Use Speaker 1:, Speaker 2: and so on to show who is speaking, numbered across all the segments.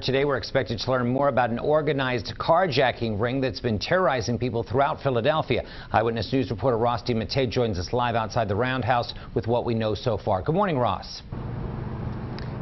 Speaker 1: Today, we're expected to learn more about an organized carjacking ring that's been terrorizing people throughout Philadelphia. Eyewitness News reporter Ross DiMattei joins us live outside the Roundhouse with what we know so far. Good morning, Ross.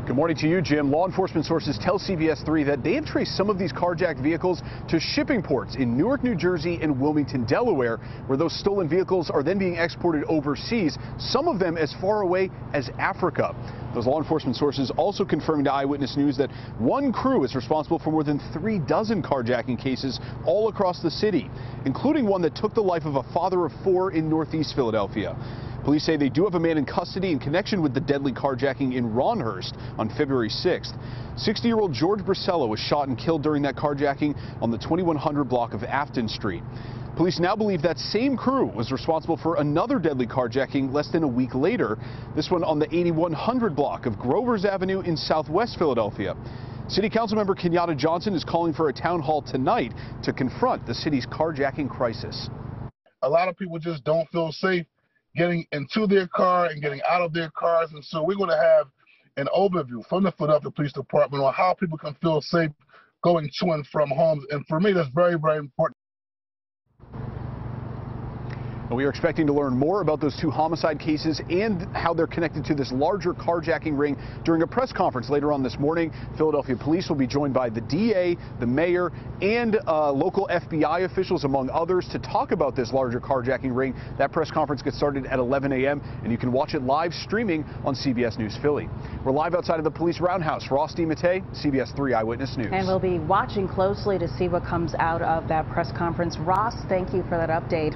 Speaker 2: Good morning to you, Jim. Law enforcement sources tell CBS 3 that they have traced some of these carjacked vehicles to shipping ports in Newark, New Jersey and Wilmington, Delaware, where those stolen vehicles are then being exported overseas, some of them as far away as Africa. Those law enforcement sources also confirmed to Eyewitness News that one crew is responsible for more than three dozen carjacking cases all across the city, including one that took the life of a father of four in northeast Philadelphia. Police say they do have a man in custody in connection with the deadly carjacking in Rhawnhurst on February 6th. 60-year-old George Brisello was shot and killed during that carjacking on the 2100 block of Afton Street. Police now believe that same crew was responsible for another deadly carjacking less than a week later, this one on the 8100 block of Grover's Avenue in southwest Philadelphia. City Councilmember Kenyatta Johnson is calling for a town hall tonight to confront the city's carjacking crisis.
Speaker 3: A lot of people just don't feel safe getting into their car and getting out of their cars. And so we're going to have an overview from the Philadelphia Police Department on how people can feel safe going to and from homes. And for me, that's very, very important.
Speaker 2: We are expecting to learn more about those two homicide cases and how they're connected to this larger carjacking ring during a press conference later on this morning. Philadelphia police will be joined by the DA, the mayor, and uh, local FBI officials, among others, to talk about this larger carjacking ring. That press conference gets started at 11 a.m., and you can watch it live streaming on CBS News Philly. We're live outside of the police roundhouse. Ross DiMattei, CBS 3 Eyewitness News.
Speaker 4: And we'll be watching closely to see what comes out of that press conference. Ross, thank you for that update.